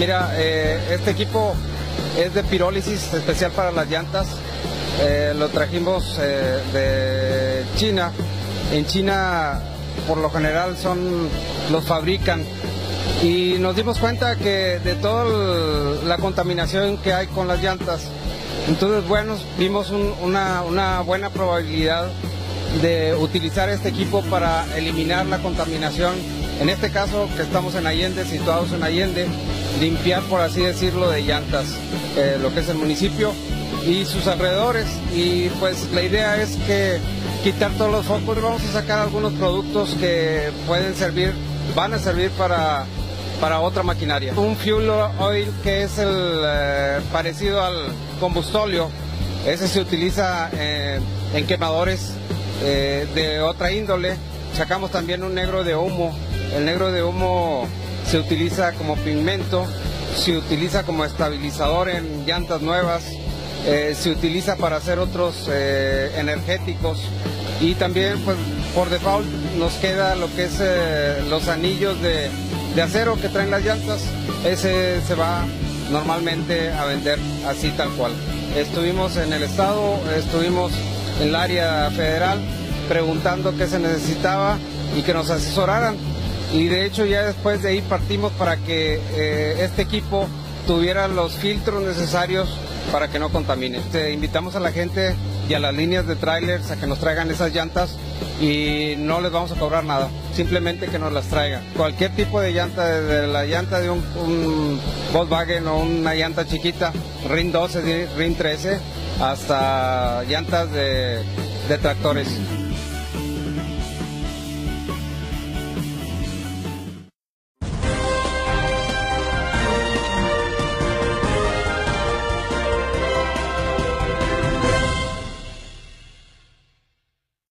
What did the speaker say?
Mira, eh, este equipo es de pirólisis especial para las llantas. Eh, lo trajimos eh, de China. En China, por lo general, son los fabrican. Y nos dimos cuenta que de toda la contaminación que hay con las llantas, entonces, bueno, vimos una, una buena probabilidad de utilizar este equipo para eliminar la contaminación. En este caso, que estamos en Allende, situados en Allende, limpiar, por así decirlo, de llantas eh, lo que es el municipio y sus alrededores. Y pues la idea es que quitar todos los focos, vamos a sacar algunos productos que pueden servir, van a servir para, para otra maquinaria. Un fuel oil que es el eh, parecido al combustóleo, ese se utiliza eh, en quemadores de otra índole. Sacamos también un negro de humo. El negro de humo se utiliza como pigmento, se utiliza como estabilizador en llantas nuevas, eh, se utiliza para hacer otros eh, energéticos. Y también pues por default nos queda lo que es eh, los anillos de, de acero que traen las llantas, ese se va normalmente a vender así tal cual. Estuvimos en el estado, estuvimos en el área federal preguntando qué se necesitaba y que nos asesoraran y de hecho ya después de ahí partimos para que eh, este equipo tuviera los filtros necesarios para que no contamine. Te invitamos a la gente y a las líneas de trailers a que nos traigan esas llantas y no les vamos a cobrar nada, simplemente que nos las traigan. Cualquier tipo de llanta, desde la llanta de un, Volkswagen o una llanta chiquita, RIN 12, RIN 13, hasta llantas de tractores.